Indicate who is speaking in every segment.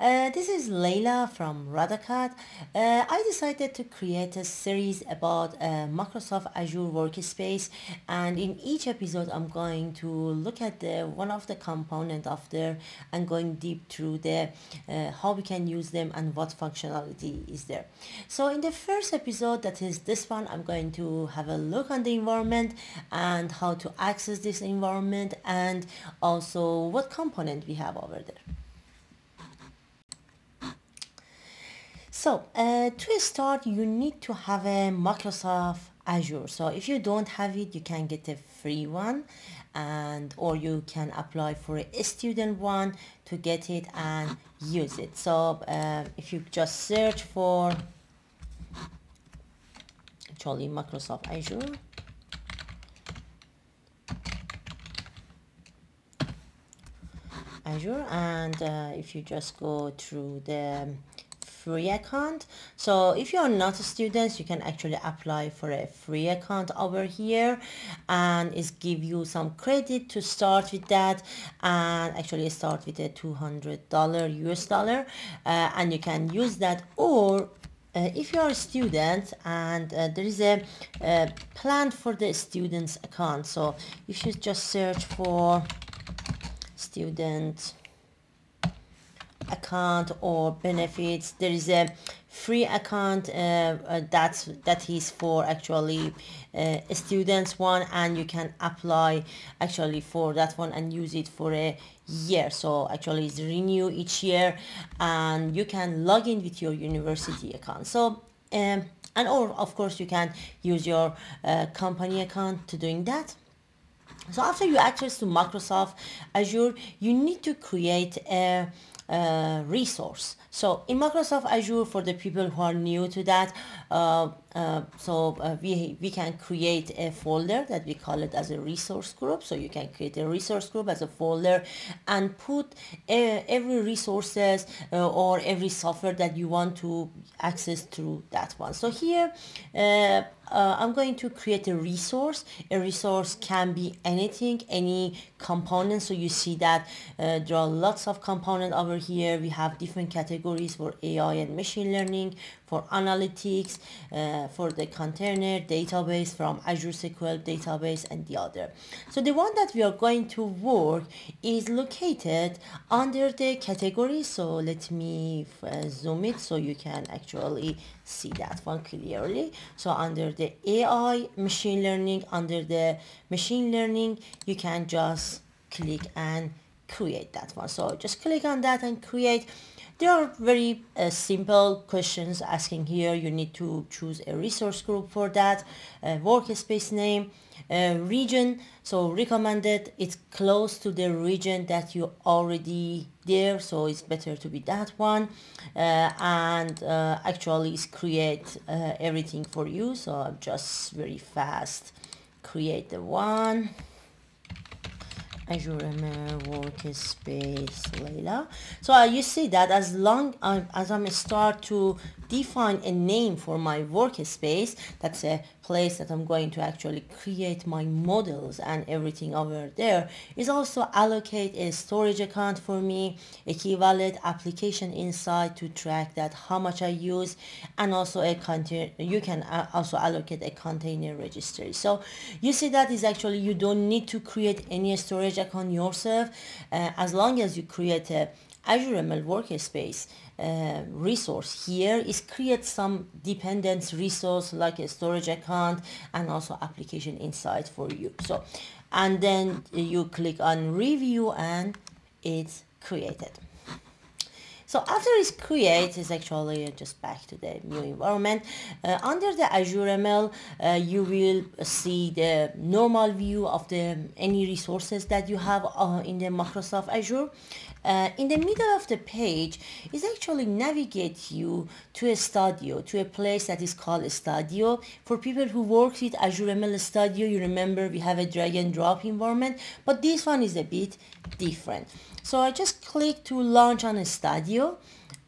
Speaker 1: Uh, this is Leila from RADACAD. Uh, I decided to create a series about uh, Microsoft Azure Workspace and in each episode I'm going to look at the one of the component of there and going deep through the uh, how we can use them and what functionality is there. So in the first episode that is this one I'm going to have a look on the environment and how to access this environment and also what component we have over there. So uh, to start, you need to have a Microsoft Azure. So if you don't have it, you can get a free one and or you can apply for a student one to get it and use it. So uh, if you just search for actually Microsoft Azure Azure and uh, if you just go through the free account. So if you are not a student you can actually apply for a free account over here and it's give you some credit to start with that and actually start with a 200 dollar US dollar uh, and you can use that. Or uh, if you are a student and uh, there is a, a plan for the students account. So you should just search for student account or benefits. There is a free account uh, uh, that's that is for actually uh, students one and you can apply actually for that one and use it for a year. So actually it's renew each year and you can log in with your university account. So um, and or of course you can use your uh, company account to doing that. So after you access to Microsoft Azure you need to create a uh, resource. So in Microsoft Azure, for the people who are new to that, uh, uh, so uh, we, we can create a folder that we call it as a resource group. So you can create a resource group as a folder and put uh, every resources uh, or every software that you want to access through that one. So here, uh, I'm going to create a resource. A resource can be anything, any component. So you see that there are lots of components over here. We have different categories for AI and machine learning, for analytics, uh, for the container database from Azure SQL database and the other. So the one that we are going to work is located under the category. So let me uh, zoom it so you can actually see that one clearly. So under the AI machine learning, under the machine learning, you can just click and create that one. So just click on that and create there are very uh, simple questions asking here. You need to choose a resource group for that, a workspace name, a region. So recommended, it's close to the region that you already there. So it's better to be that one. Uh, and uh, actually it's create uh, everything for you. So I'm just very fast create the one. Azure ML Workspace Leila. So uh, you see that as long uh, as I'm start to define a name for my workspace, that's a place that I'm going to actually create my models and everything over there, is also allocate a storage account for me, equivalent application inside to track that how much I use, and also a container, you can uh, also allocate a container registry. So you see that is actually, you don't need to create any storage account yourself uh, as long as you create a Azure ML workspace uh, resource here is create some dependence resource like a storage account and also application insight for you so and then you click on review and it's created so after it's created, it's actually just back to the new environment. Uh, under the Azure ML, uh, you will see the normal view of the any resources that you have uh, in the Microsoft Azure. Uh, in the middle of the page is actually navigate you to a studio, to a place that is called a studio. For people who work with Azure ML Studio, you remember we have a drag and drop environment, but this one is a bit different. So I just click to launch on a studio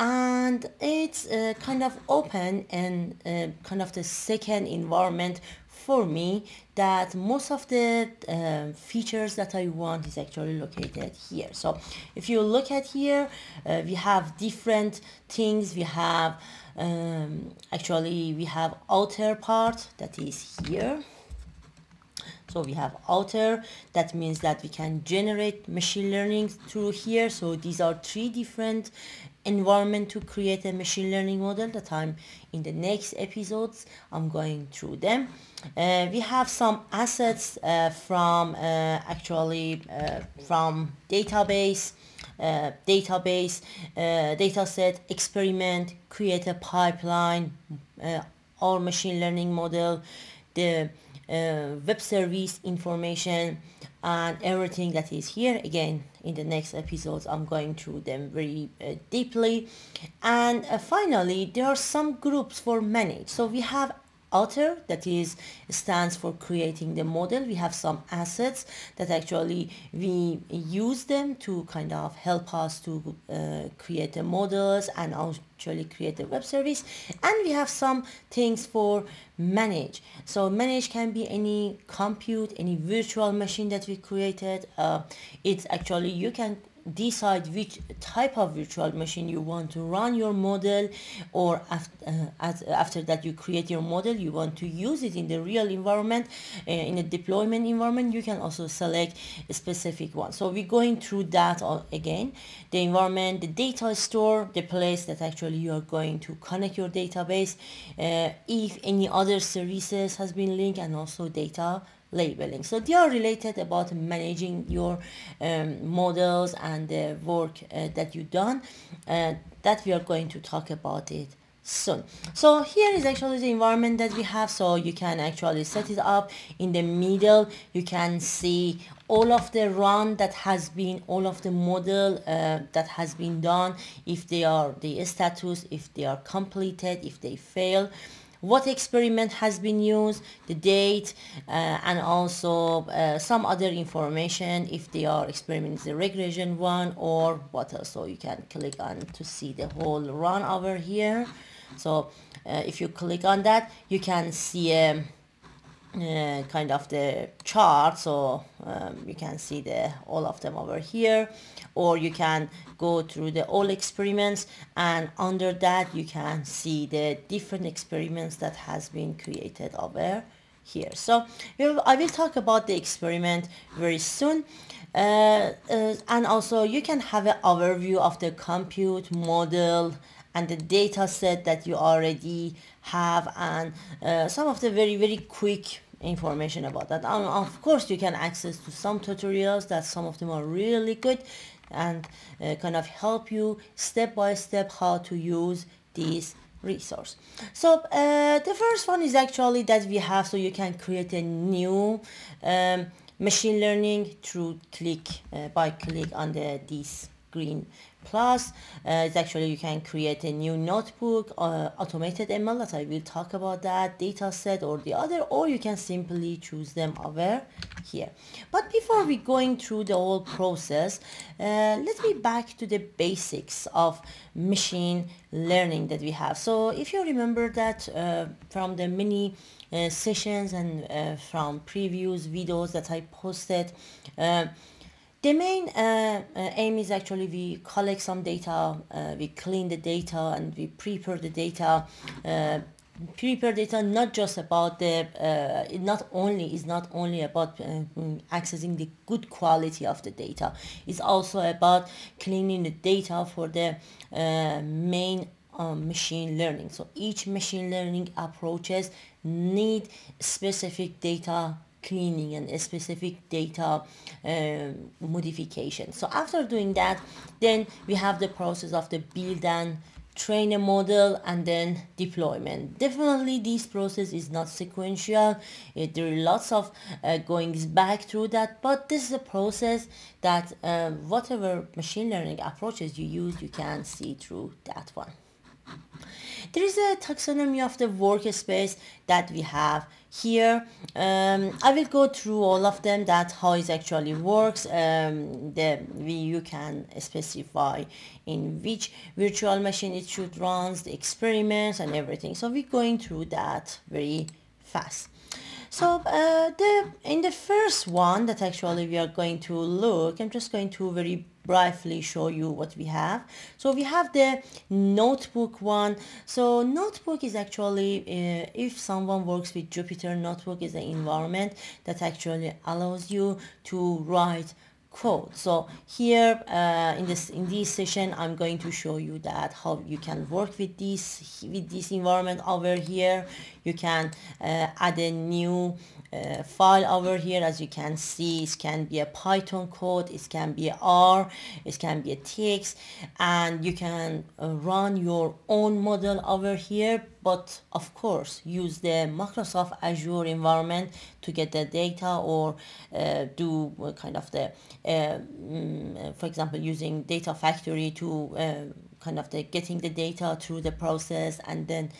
Speaker 1: and it's uh, kind of open and uh, kind of the second environment for me that most of the uh, features that I want is actually located here. So if you look at here, uh, we have different things. We have um, actually we have author part that is here. So we have author, that means that we can generate machine learning through here. So these are three different environment to create a machine learning model that I'm in the next episodes I'm going through them. Uh, we have some assets uh, from uh, actually uh, from database uh, database uh, dataset experiment create a pipeline or machine learning model the web service information and everything that is here again in the next episodes i'm going through them very uh, deeply. And uh, finally there are some groups for manage. So we have author that is stands for creating the model. We have some assets that actually we use them to kind of help us to uh, create the models and actually create the web service. And we have some things for manage. So manage can be any compute any virtual machine that we created. Uh, it's actually you can decide which type of virtual machine you want to run your model or after, uh, after that you create your model you want to use it in the real environment uh, in a deployment environment you can also select a specific one. So we're going through that again. The environment the data store the place that actually you are going to connect your database uh, if any other services has been linked and also data labeling. So they are related about managing your um, models and the work uh, that you've done. Uh, that we are going to talk about it soon. So here is actually the environment that we have. So you can actually set it up in the middle. You can see all of the run that has been, all of the model uh, that has been done, if they are the status, if they are completed, if they fail what experiment has been used, the date, uh, and also uh, some other information if they are experiments the regression one or what else. So you can click on to see the whole run over here. So uh, if you click on that, you can see um, uh, kind of the chart so um, you can see the all of them over here or you can go through the all experiments and under that you can see the different experiments that has been created over here. So I will talk about the experiment very soon. Uh, uh, and also you can have an overview of the compute model and the data set that you already have and uh, some of the very very quick information about that. And of course you can access to some tutorials that some of them are really good and uh, kind of help you step by step how to use this resource. So uh, the first one is actually that we have so you can create a new um, machine learning through click uh, by click on the this green plus. Uh, it's actually you can create a new notebook uh, automated ML that I will talk about that data set or the other or you can simply choose them over here. But before we going through the whole process uh, let me back to the basics of machine learning that we have. So if you remember that uh, from the mini uh, sessions and uh, from previous videos that I posted the main uh, uh, aim is actually we collect some data, uh, we clean the data and we prepare the data. Uh, prepare data not just about the, uh, not only is not only about uh, accessing the good quality of the data, it's also about cleaning the data for the main um, machine learning. So each machine learning approaches need specific data cleaning and specific data uh, modification. So after doing that, then we have the process of the build and train a model and then deployment. Definitely this process is not sequential. It, there are lots of uh, goings back through that, but this is a process that uh, whatever machine learning approaches you use, you can see through that one. There is a taxonomy of the workspace that we have here. Um, I will go through all of them that how it actually works um, the we, you can specify in which virtual machine it should run the experiments and everything. So we're going through that very fast. So uh, the in the first one that actually we are going to look I'm just going to very briefly show you what we have. So we have the notebook one. So notebook is actually uh, if someone works with Jupyter notebook is an environment that actually allows you to write code. So here uh, in this in this session I'm going to show you that how you can work with this with this environment over here. You can uh, add a new uh, file over here. As you can see it can be a python code it can be r it can be a text and you can uh, run your own model over here. But of course use the microsoft azure environment to get the data or uh, do kind of the uh, mm, for example using data factory to uh, kind of the getting the data through the process and then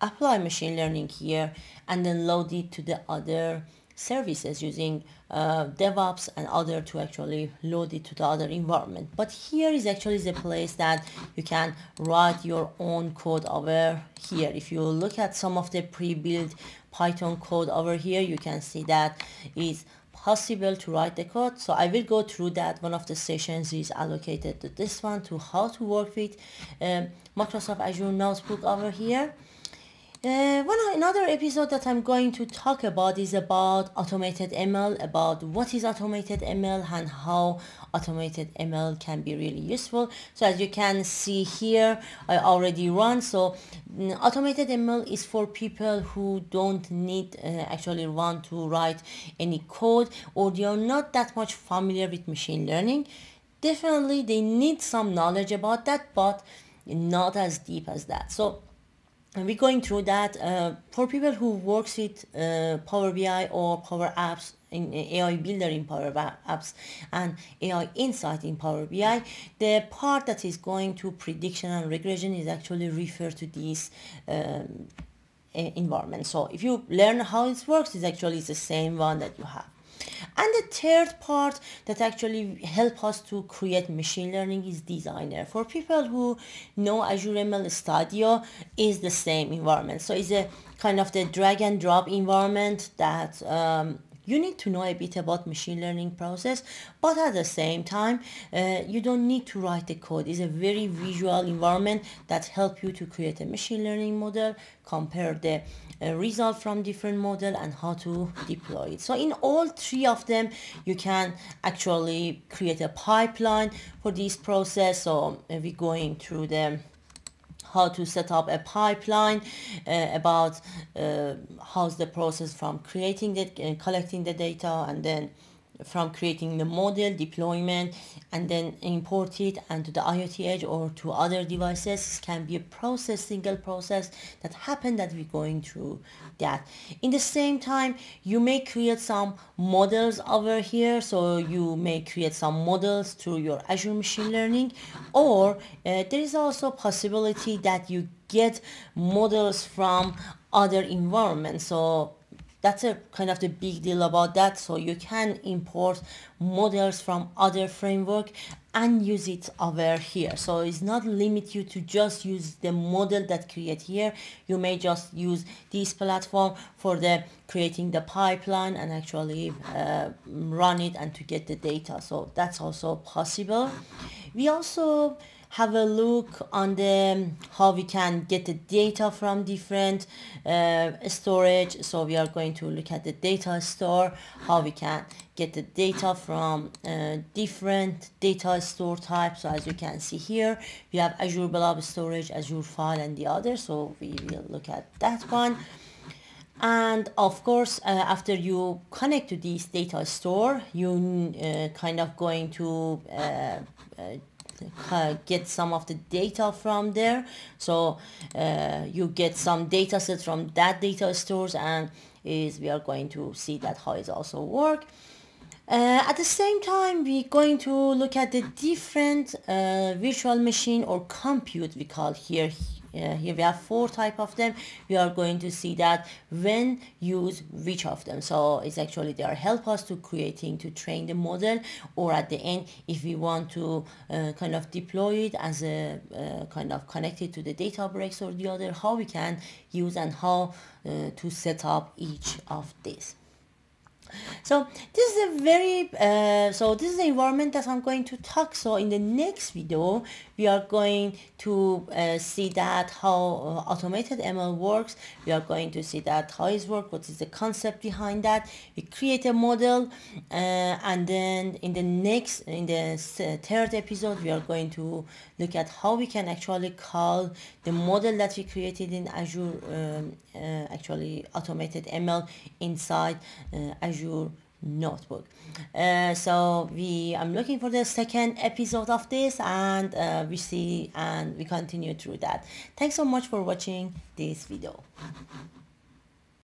Speaker 1: apply machine learning here and then load it to the other services using uh, DevOps and other to actually load it to the other environment. But here is actually the place that you can write your own code over here. If you look at some of the pre-built Python code over here, you can see that is possible to write the code. So I will go through that. One of the sessions is allocated to this one to how to work with um, Microsoft Azure Notebook over here. Uh, one another episode that I'm going to talk about is about automated ML, about what is automated ML and how automated ML can be really useful. So as you can see here, I already run. So mm, automated ML is for people who don't need uh, actually want to write any code or they are not that much familiar with machine learning. Definitely they need some knowledge about that, but not as deep as that. So we're going through that uh, for people who works with uh, Power BI or Power Apps in AI Builder in Power Apps and AI Insight in Power BI, the part that is going to prediction and regression is actually referred to this um, environment. So if you learn how it works, it's actually the same one that you have. Third part that actually help us to create machine learning is designer. For people who know Azure ML Studio is the same environment. So it's a kind of the drag and drop environment that um, you need to know a bit about machine learning process but at the same time uh, you don't need to write the code it's a very visual environment that help you to create a machine learning model compare the result from different model and how to deploy it. So in all three of them you can actually create a pipeline for this process. So uh, we're going through them how to set up a pipeline uh, about uh, how's the process from creating the uh, collecting the data and then from creating the model deployment and then import it and to the IoT edge or to other devices. Can be a process single process that happen that we're going through that. In the same time you may create some models over here. So you may create some models through your Azure machine learning or uh, there is also possibility that you get models from other environments. So that's a kind of the big deal about that. So you can import models from other framework and use it over here. So it's not limit you to just use the model that create here. You may just use this platform for the creating the pipeline and actually uh, run it and to get the data. So that's also possible. We also have a look on the how we can get the data from different uh, storage. So we are going to look at the data store how we can get the data from uh, different data store types. So as you can see here we have Azure Blob Storage Azure File and the other. So we will look at that one. And of course uh, after you connect to this data store you uh, kind of going to uh, uh get some of the data from there. So uh, you get some data sets from that data stores and is we are going to see that how it also work. Uh, at the same time, we're going to look at the different uh, virtual machine or compute we call here uh, here we have four type of them we are going to see that when use which of them. So it's actually they are help us to creating to train the model or at the end if we want to uh, kind of deploy it as a uh, kind of connected to the Databricks or the other how we can use and how uh, to set up each of these so this is a very uh, so this is the environment that i'm going to talk. So in the next video we are going to uh, see that how uh, automated ml works. We are going to see that how it works what is the concept behind that. We create a model uh, and then in the next in the third episode we are going to look at how we can actually call the model that we created in azure um, uh, actually automated ml inside uh, azure notebook. Uh, so we i'm looking for the second episode of this and uh, we see and we continue through that. Thanks so much for watching this video